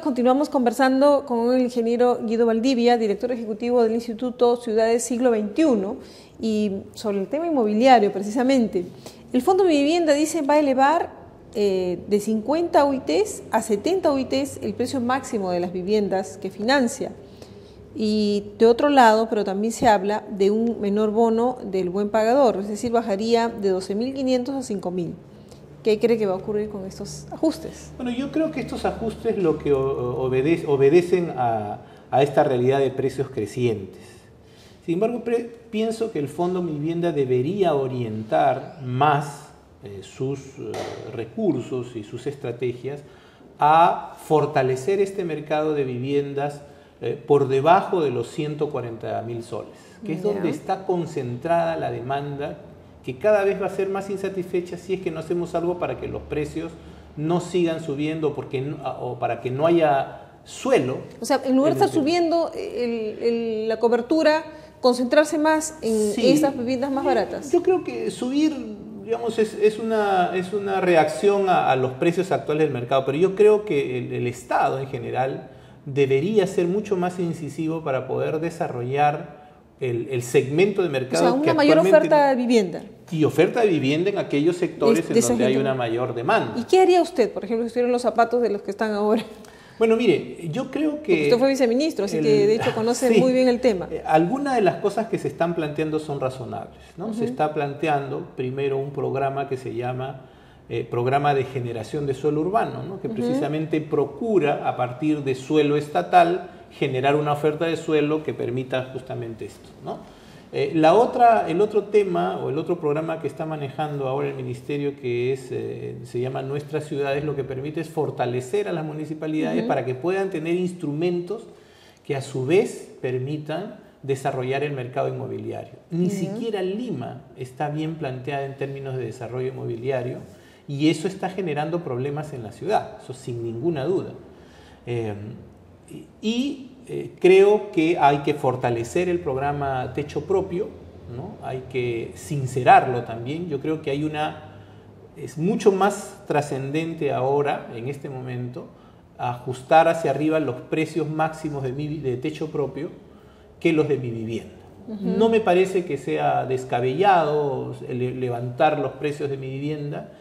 continuamos conversando con el ingeniero Guido Valdivia, director ejecutivo del Instituto Ciudades Siglo XXI, y sobre el tema inmobiliario precisamente. El Fondo de Vivienda dice va a elevar eh, de 50 UITs a 70 UITs el precio máximo de las viviendas que financia. Y de otro lado, pero también se habla de un menor bono del buen pagador, es decir, bajaría de 12.500 a 5.000. ¿Qué cree que va a ocurrir con estos ajustes? Bueno, yo creo que estos ajustes lo que obedecen a, esta realidad de precios crecientes. Sin embargo, pienso que el Fondo Vivienda debería orientar más eh, sus eh, recursos y sus estrategias a fortalecer este mercado de viviendas eh, por debajo de los 140 mil soles, que es donde está concentrada la demanda que cada vez va a ser más insatisfecha si es que no hacemos algo para que los precios no sigan subiendo porque o para que no haya suelo. O sea, en lugar de estar subiendo la cobertura, concentrarse más en esas viviendas más baratas. Yo creo que subir, digamos, es, una, es una reacción a, los precios actuales del mercado, pero yo creo que el Estado en general debería ser mucho más incisivo para poder desarrollar el, segmento de mercado. O sea, una mayor oferta de vivienda. Y oferta de vivienda en aquellos sectores en donde hay una mayor demanda. ¿Y qué haría usted, por ejemplo, si estuvieran los zapatos de los que están ahora? Bueno, mire, yo creo que... usted fue viceministro, así que de hecho conoce muy bien el tema. Eh, algunas de las cosas que se están planteando son razonables. ¿no? Se está planteando primero un programa que se llama eh, programa de generación de suelo urbano, ¿no? que precisamente procura a partir de suelo estatal generar una oferta de suelo que permita justamente esto. ¿no? Eh, la otra, el otro tema o el otro programa que está manejando ahora el ministerio que es, eh, se llama Nuestras Ciudades, lo que permite es fortalecer a las municipalidades para que puedan tener instrumentos que a su vez permitan desarrollar el mercado inmobiliario. Ni siquiera Lima está bien planteada en términos de desarrollo inmobiliario y eso está generando problemas en la ciudad, eso sin ninguna duda. Eh, y eh, creo que hay que fortalecer el programa Techo Propio, ¿no? hay que sincerarlo también. Yo creo que hay una, es mucho más trascendente ahora, en este momento, ajustar hacia arriba los precios máximos de, mi, de techo propio que los de mi vivienda. No me parece que sea descabellado levantar los precios de mi vivienda,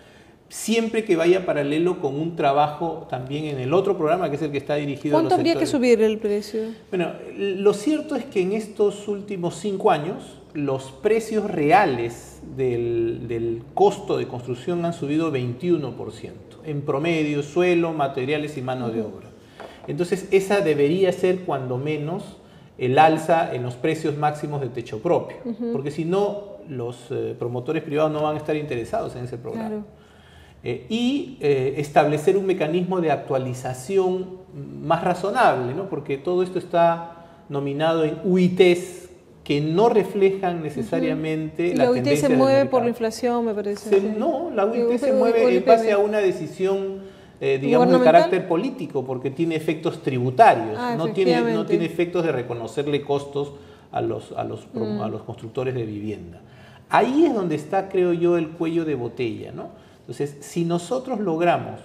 siempre que vaya paralelo con un trabajo también en el otro programa, que es el que está dirigido a los ¿Cuánto habría que subir el precio? Bueno, lo cierto es que en estos últimos cinco años los precios reales del, costo de construcción han subido 21%, en promedio, suelo, materiales y mano de obra. Entonces, esa debería ser cuando menos el alza en los precios máximos de techo propio, porque si no, los eh, promotores privados no van a estar interesados en ese programa. Eh, y eh, establecer un mecanismo de actualización más razonable, ¿no? porque todo esto está nominado en UITs que no reflejan necesariamente la, la UIT se mueve por la inflación, me parece. no, la UIT se mueve en base a una decisión, eh, digamos, de carácter político, porque tiene efectos tributarios, ah, no, tiene, no tiene efectos de reconocerle costos a los, a los, mm. a los constructores de vivienda. Ahí es donde está, creo yo, el cuello de botella, ¿no? Entonces, si nosotros logramos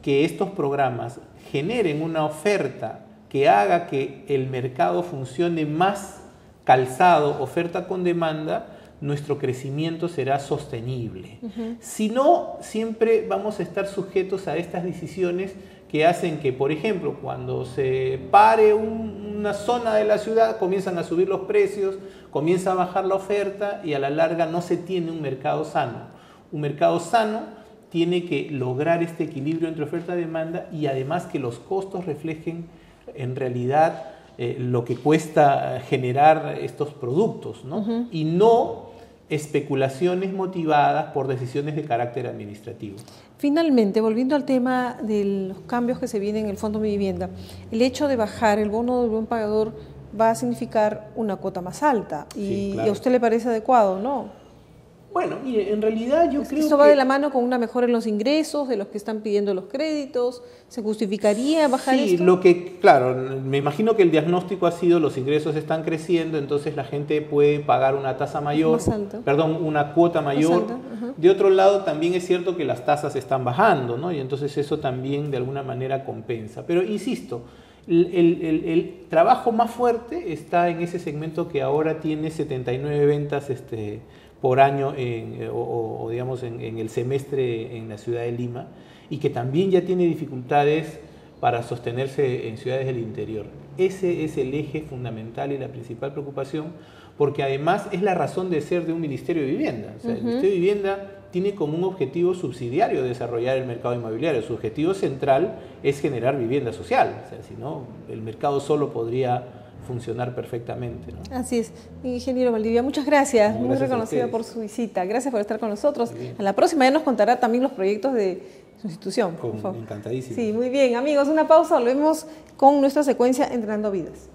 que estos programas generen una oferta que haga que el mercado funcione más calzado, oferta con demanda, nuestro crecimiento será sostenible. Si no, siempre vamos a estar sujetos a estas decisiones que hacen que, por ejemplo, cuando se pare una zona de la ciudad, comienzan a subir los precios, comienza a bajar la oferta y a la larga no se tiene un mercado sano. Un mercado sano tiene que lograr este equilibrio entre oferta y demanda y además que los costos reflejen en realidad eh, lo que cuesta generar estos productos, ¿no? Y no especulaciones motivadas por decisiones de carácter administrativo. Finalmente, volviendo al tema de los cambios que se vienen en el Fondo de Vivienda, el hecho de bajar el bono del buen pagador va a significar una cuota más alta y, y a usted le parece adecuado, ¿no? Bueno, mire, en realidad yo creo que... Esto va de la mano con una mejora en los ingresos de los que están pidiendo los créditos. ¿Se justificaría bajar sí, lo que, claro, me imagino que el diagnóstico ha sido los ingresos están creciendo, entonces la gente puede pagar una tasa mayor, perdón, una cuota mayor. de otro lado, también es cierto que las tasas están bajando, ¿no? Y entonces eso también de alguna manera compensa. Pero insisto, el, trabajo más fuerte está en ese segmento que ahora tiene 79 ventas este, por año en, o, digamos en, el semestre en la ciudad de Lima y que también ya tiene dificultades para sostenerse en ciudades del interior. Ese es el eje fundamental y la principal preocupación, porque además es la razón de ser de un Ministerio de Vivienda. El Ministerio de Vivienda tiene como un objetivo subsidiario desarrollar el mercado inmobiliario. Su objetivo central es generar vivienda social. O sea, si no, el mercado solo podría funcionar perfectamente. Así es. Ingeniero Valdivia, muchas gracias. Muy reconocido por su visita. Gracias por estar con nosotros. A la próxima ya nos contará también los proyectos de su institución. encantadísimo. Sí, muy bien. Amigos, una pausa. Volvemos con nuestra secuencia Entrenando Vidas.